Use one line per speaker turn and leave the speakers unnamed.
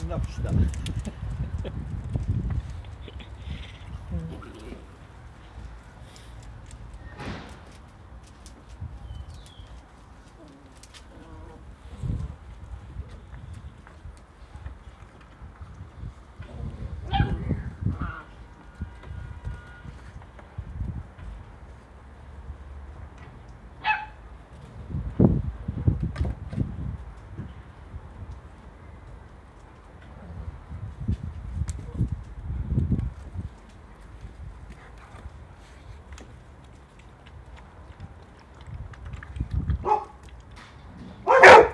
yanına pışla.